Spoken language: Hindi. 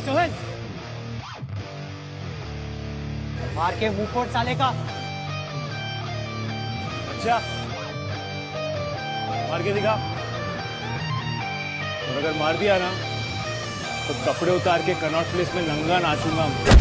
सोहेल मार के मुँह फोड़ साले का। अच्छा। मार के दिखा। और अगर मार दिया ना तो कपड़े उतार के कनॉट प्लेस में नंगा नाचूँगा मैं।